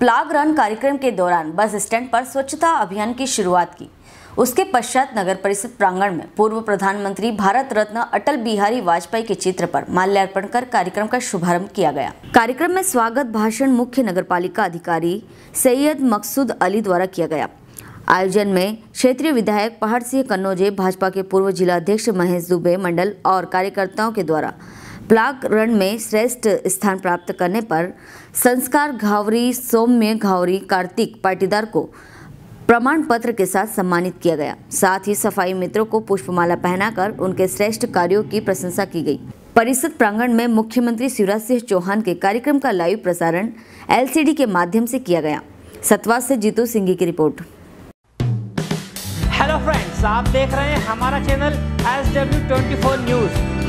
Plog run कार्यक्रम के दौरान बस स्टैंड पर स्वच्छता अभियान की शुरुआत की। उसके पश्चात नगर परिषद प्रांगण में पूर्व प्रधानमंत्री भारत रत्न अटल बिहारी वाजपेयी के चित्र पर माल्यार्पण कर कार्यक्रम का शुभारंभ किया गया। कार्यक्रम में स्वागत भाषण मुख्य नगरपालिका अधिकारी सैयद मकसूद अली द्वारा किया गया। आयोजन में क्षेत्रीय विधायक पहाड़ सिंह कन्नौजे, भाजपा के पूर्व जिला अध्यक्ष महेश दुबे मंडल और कार्यकर्ताओं के द्वारा प्लाग रन में श्रेष्ठ स्थान प्राप्त करने पर संस्कार घावरी, सौम्य घावरी, कार्तिक पाटीदार को प्रमाण पत्र के साथ सम्मानित किया गया। साथ ही सफ़ाई मित्रों को पुष्पमाला पहनाकर उनके श्रेष्ठ कार्यों की प्रशंसा की गई। परिषद प्रांगण में मुख्यमंत्री शिवराज सिंह चौहान के कार्यक्रम का लाइव प्रसारण एलसीडी के माध्यम से किया गया। सतवा से जीतू सिंघी की रिपोर्ट। हेलो फ्रेंड्स आप देख रहे हैं हमारा channel S W twenty four news